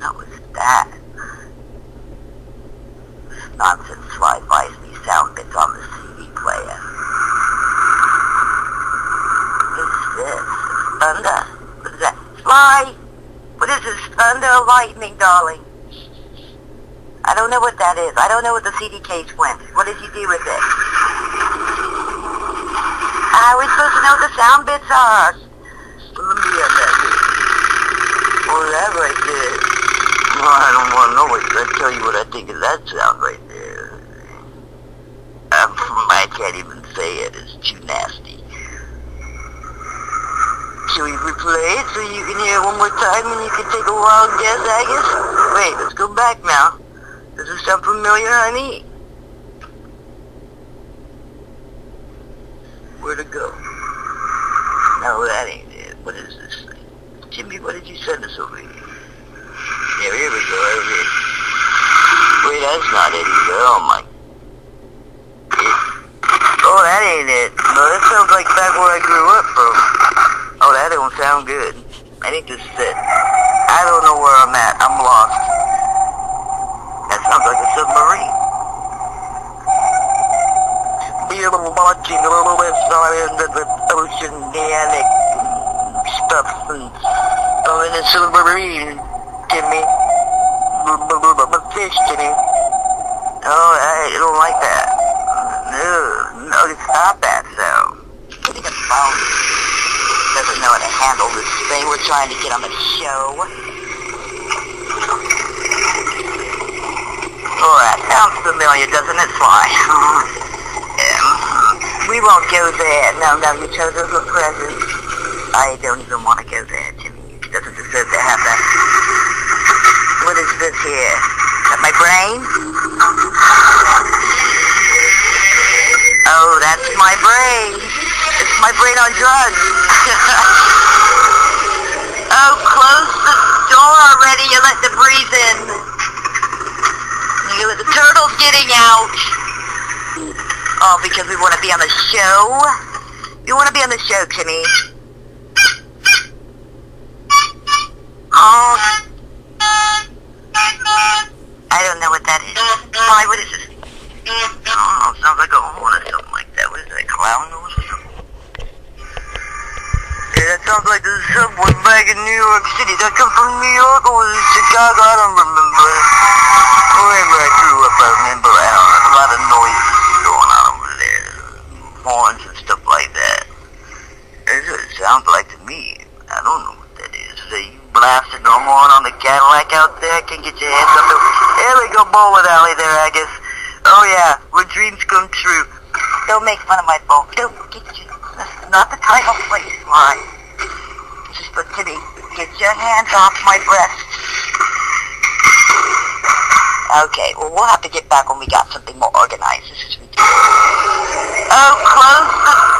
What was that? Nonsense Sly buys me sound bits on the CD player. What's this? Thunder? What is that? Sly? What is this? Thunder or lightning, darling? I don't know what that is. I don't know what the CD case went. What did you do with it? How are we supposed to know what the sound bits are? Let me get that. Oh, that right there. Well, I don't want to know it. I'll tell you what I think of that sound right there. Um, I can't even say it. It's too nasty. Should we replay it so you can hear it one more time and you can take a wild guess, I guess? Wait, let's go back now. Does this sound familiar, honey? Where'd it go? No, that ain't it. What is this thing? Jimmy, what did you send us over here? Here we go, right here. Wait, that's not it either. Oh my. Oh, that ain't it. No, that sounds like back where I grew up from. Oh, that don't sound good. I need to sit. I don't know where I'm at. I'm lost. That sounds like a submarine. Be watching a little bit sorry into the oceanic stuff and I'm in a submarine, Timmy. Fish, Timmy. Oh, I don't like that. No, no, stop that sound. I a phone doesn't know how to handle this thing we're trying to get on the show. Oh, that sounds familiar, doesn't it, Sly? Um, we won't go there. No, no, you chose us a present. I don't even want to go there, Jimmy. It doesn't deserve to have that. What is this here? Is that my brain? Oh, that's my brain. It's my brain on drugs. oh, close the door already. You let the breeze in. You the turtle's getting out. Oh, because we want to be on the show? You want to be on the show, Timmy? Oh. Why, what is this? Oh, sounds like a horn or something like that. What is that, clown nose or something? Yeah, that sounds like the subway back in New York City. That come from New York or was it Chicago? I don't remember. Oh, Wherever I grew up, I remember I don't know, a lot of noise going on over there. Horns and stuff like that. That's what it sounds like to me. I don't know. You blasting the horn on the Cadillac out there? Can get your hands up there. There we go, bowling alley there, I guess. Oh yeah, where dreams come true. Don't make fun of my bowl. Don't get your, that's not the title place, line. Just for Timmy, get your hands off my breast. Okay, well we'll have to get back when we got something more organized. This is ridiculous. Oh, close